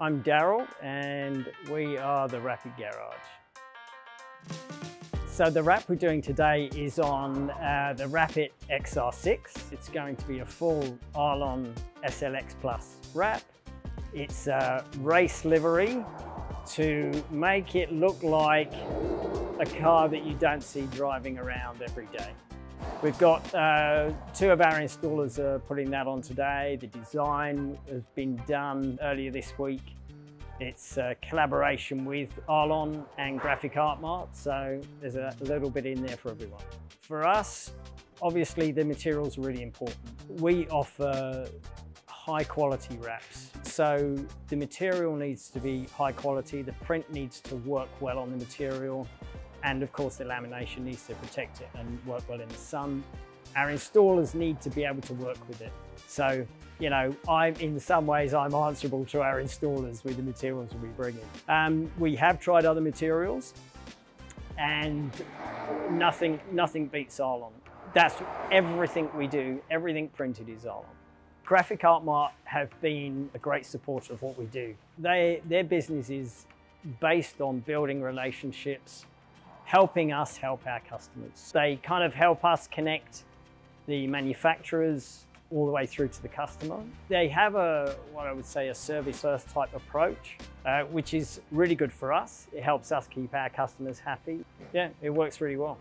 I'm Daryl and we are the WrappIt Garage. So the wrap we're doing today is on uh, the WrappIt XR6. It's going to be a full Arlon SLX Plus wrap. It's a race livery to make it look like a car that you don't see driving around every day. We've got uh, two of our installers are putting that on today. The design has been done earlier this week. It's a collaboration with Arlon and Graphic Art Mart, so there's a little bit in there for everyone. For us, obviously the materials are really important. We offer high quality wraps. So the material needs to be high quality, the print needs to work well on the material, and of course the lamination needs to protect it and work well in the sun. Our installers need to be able to work with it. So, you know, I'm in some ways I'm answerable to our installers with the materials we bring in. Um, we have tried other materials and nothing, nothing beats Arlon. That's everything we do, everything printed is Arlon. Graphic Art Mart have been a great supporter of what we do. They, their business is based on building relationships, helping us help our customers. They kind of help us connect the manufacturers all the way through to the customer. They have a, what I would say, a service first type approach, uh, which is really good for us. It helps us keep our customers happy. Yeah, it works really well.